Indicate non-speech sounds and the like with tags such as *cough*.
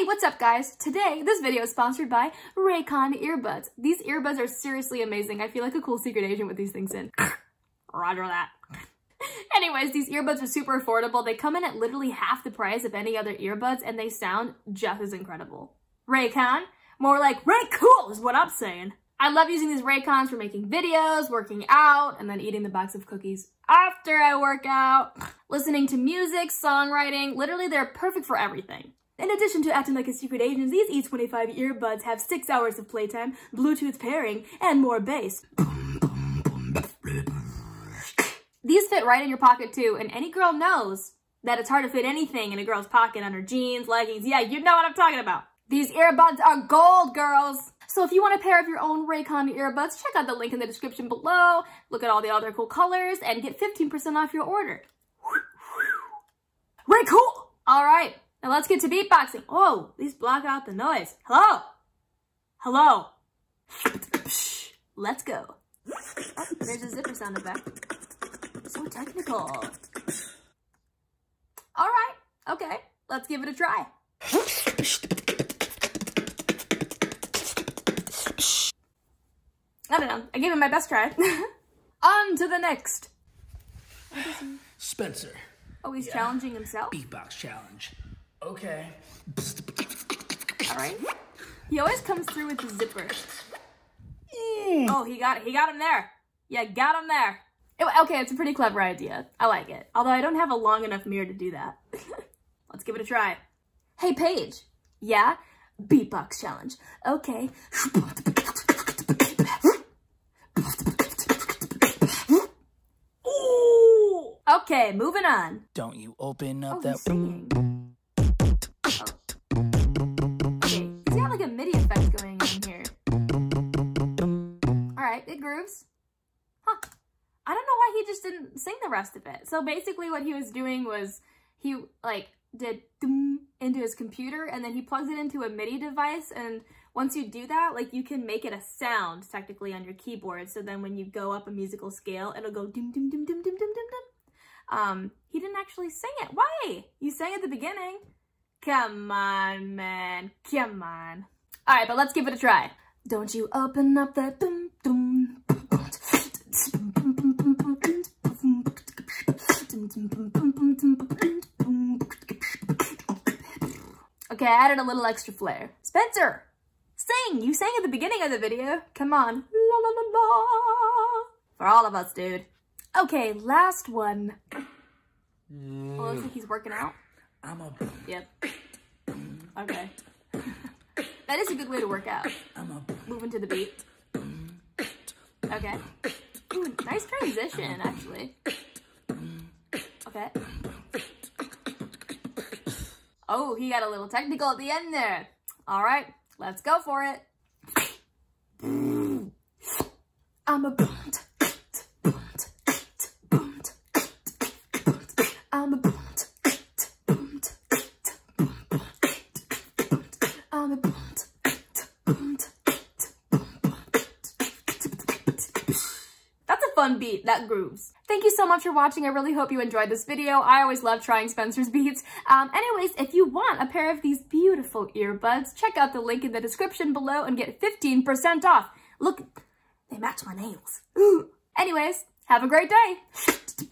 Hey, what's up guys? Today, this video is sponsored by Raycon earbuds. These earbuds are seriously amazing. I feel like a cool secret agent with these things in. *coughs* Roger that. *laughs* Anyways, these earbuds are super affordable. They come in at literally half the price of any other earbuds and they sound just as incredible. Raycon? More like Ray Cool is what I'm saying. I love using these Raycons for making videos, working out, and then eating the box of cookies after I work out, *sighs* listening to music, songwriting. Literally, they're perfect for everything. In addition to acting like a secret agent, these E25 earbuds have 6 hours of playtime, Bluetooth pairing, and more bass. These fit right in your pocket too, and any girl knows that it's hard to fit anything in a girl's pocket under jeans, leggings. Yeah, you know what I'm talking about. These earbuds are gold, girls. So if you want a pair of your own Raycon earbuds, check out the link in the description below. Look at all the other cool colors and get 15% off your order. Ray cool! All right, now let's get to beatboxing. Oh, these block out the noise. Hello? Hello? Let's go. Oh, there's a zipper sound effect. So technical. All right, okay, let's give it a try. I don't know. I gave it my best try. *laughs* On to the next. Spencer. Oh, he's Yeah. challenging himself? Beatbox challenge. Okay. All right. He always comes through with the zipper. Mm. Oh, he got it. He got him there. Yeah, got him there. It- okay, it's a pretty clever idea. I like it. Although I don't have a long enough mirror to do that. *laughs* Let's give it a try. Hey, Paige. Yeah? Beatbox challenge. Okay. Ooh. Okay, moving on. Don't you open up Oh, that Alright, it grooves. Huh. I don't know why he just didn't sing the rest of it. So basically what he was doing was he like did into his computer and then he plugs it into a MIDI device and once you do that, like you can make it a sound technically on your keyboard. So then when you go up a musical scale, it'll go dum dum dum dum dum dum dum dum. Um, he didn't actually sing it. Why? You sang at the beginning. Come on, man. Come on. All right, but let's give it a try. Don't you open up that boom boom. Okay, I added a little extra flair. Spencer, sing! You sang at the beginning of the video. Come on. La la la la. For all of us, dude. Okay, last one. Oh, looks like he's working out. I'm a Yep. Okay. *laughs* that is a good way to work out. I'm a Moving to the beat. Okay. Ooh, nice transition, actually. Okay. Oh, he got a little technical at the end there. All right, let's go for it. I'm a bunt. I'm a bunt. I'm a bunt, That's a beat, that grooves. Thank you so much for watching. I really hope you enjoyed this video. I always love trying Spencer's *laughs* beats. Um, anyways, if you want a pair of these beautiful earbuds, check out the link in the description below and get 15% off. Look, they match my nails. *gasps* anyways, have a great day. *laughs*